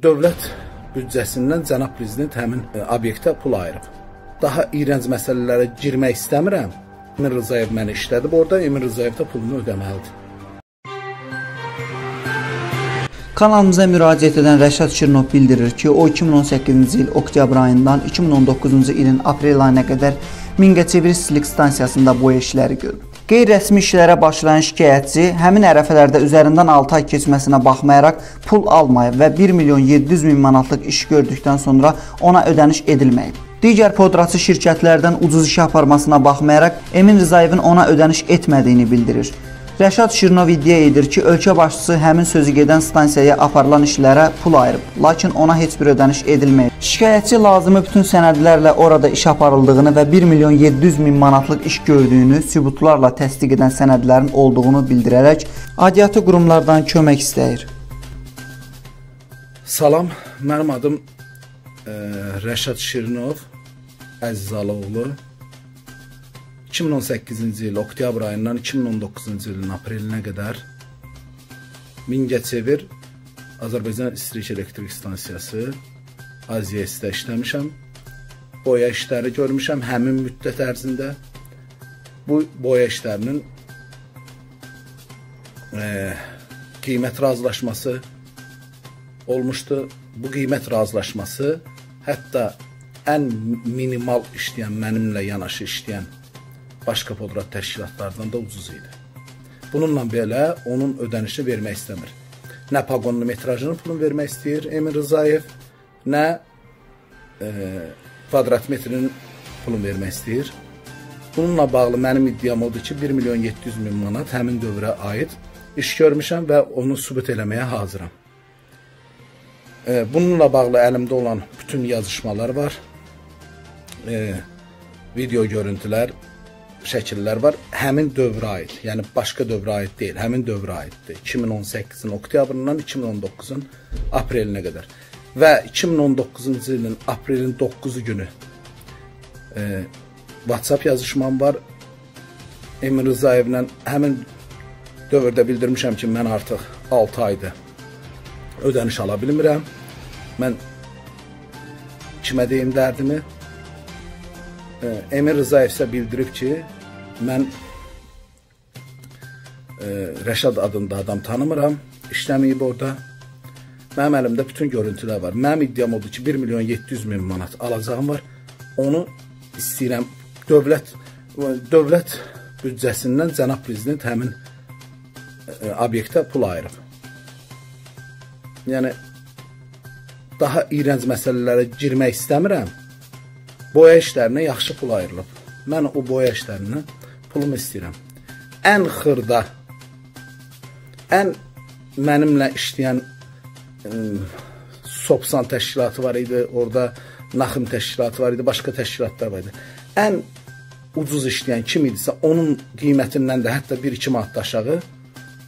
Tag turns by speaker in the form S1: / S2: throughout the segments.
S1: Dövlət büdcəsindən cənab prezident həmin e, obyektə pul ayırıb. Daha iyrənc məsələlərə girmək istəmirəm. Emin Rzayev məni işlədib orada, Emin Rzayev də pulunu ödəməlidir.
S2: Kanalımıza müraciət edən Rəşad Şirnov bildirir ki, o 2018-ci il oktyabr ayından 2019-cu ilin aprel ayına qədər Mingəçevir istilik stansiyasında bu işləri görüb. Qeyri-rəsmi işlərə başlayan şikayətçi həmin ərəfələrdə üzərindən 6 ay keçməsinə baxmayaraq pul almayıb və 1 milyon 700 min manatlıq iş gördükdən sonra ona ödəniş edilməyib. Digər podraçı şirkətlərdən ucuz iş aparmasına baxmayaraq Emin Rzayevin ona ödəniş etmədiyini bildirir. Rəşad Şirnov iddia edir ki, ölkə başçısı həmin sözü gedən stansiyaya aparılan işlərə pul ayırıb, lakin ona heç bir ödəniş edilməyib. Şikayətçi lazımi bütün sənədlərlə orada iş aparıldığını və 1 milyon 700 min manatlıq iş gördüyünü sübutlarla təsdiq edən sənədlərin olduğunu bildirərək aidiyyatı qurumlardan kömək istəyir.
S1: Salam, mənim adım ə, Rəşad Şirnov Əzizalıoğlu. 2018-ci il oktyabr ayından 2019-cu ilin aprelinə qədər Mingəçevir Azərbaycan İstilik Elektrik Stansiyası AZS-də işləmişəm. Boya işləri görmüşəm həmin müddət ərzində. Bu boya işlərinin e, qiymət razılaşması olmuşdu. Bu qiymət razılaşması hətta ən minimal işləyən, mənimlə yanaşı işləyən başqa podrat təşkilatlardan da ucuz idi. Bununla belə onun ödənişini vermək istəmir. Nə paqonlu metrajının pulunu vermək istəyir Emin Rzayev, nə e, kvadrat metrinin pulunu vermək istəyir. Bununla bağlı mənim iddiam odur ki, 1 milyon 700 min manat həmin dövrə aid iş görmüşəm və onu sübut eləməyə hazıram. E, bununla bağlı əlimdə olan bütün yazışmalar var. E, video görüntülər, şəkillər var. Həmin dövrə aid, yəni başqa dövrə aid deyil, həmin dövrə aiddir. 2018-in oktyabrından 2019-un aprelinə qədər. Və 2019-cu ilin aprelin 9-u günü e, WhatsApp yazışmam var. Emin Rızayevlə həmin dövrdə bildirmişəm ki, mən artıq 6 aydır ödəniş ala bilmirəm. Mən kimə deyim dərdimi? Emir Rzayev isə bildirib ki, mən e, Rəşad adında adam tanımıram, işləməyib orada. Mənim əlimdə bütün görüntülər var. Mənim iddiam odur ki, 1 milyon 700 min manat alacağım var. Onu istəyirəm dövlət dövlət büdcəsindən cənab prezident həmin e, obyektə pul ayırıb. Yəni daha iyrənc məsələlərə girmək istəmirəm boya işlərinə yaxşı pul ayrılıb. Mən o boya işlərindən pulumu istəyirəm. Ən xırda, ən mənimlə işləyən ə, Sopsan təşkilatı var idi, orada Naxım təşkilatı var idi, başqa təşkilatlar var idi. Ən ucuz işləyən kim idisə, onun qiymətindən də hətta 1-2 manat aşağı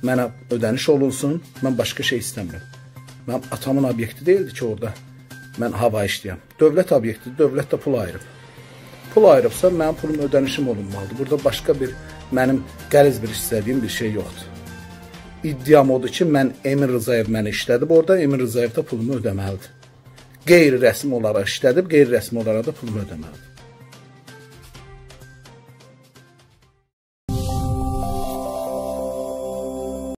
S1: mənə ödəniş olunsun. Mən başqa şey istəmirəm. Mənim atamın obyekti deyildi ki, orada mən hava işləyəm. Dövlət obyektidir, dövlət də pul ayırıb. Pul ayırıbsa, mənim pulum ödənişim olunmalıdır. Burada başqa bir mənim qəliz bir istədiyim bir şey yoxdur. İddiam odur ki, mən Emir Rzayev məni işlədib orada, Emir Rzayev də pulumu ödəməlidir. Qeyri-rəsmi olaraq işlədib, qeyri-rəsmi olaraq da pulumu ödəməlidir.